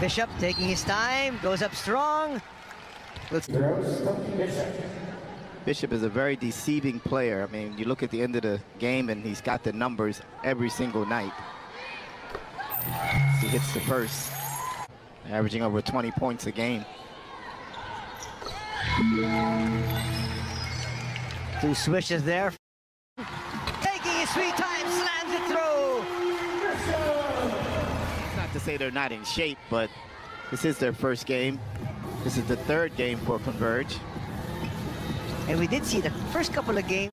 Bishop taking his time, goes up strong. Bishop is a very deceiving player. I mean, you look at the end of the game and he's got the numbers every single night. He hits the first, averaging over 20 points a game. Two swishes there. Taking his sweet time, slams it through. Say they're not in shape, but this is their first game. This is the third game for Converge. And we did see the first couple of games.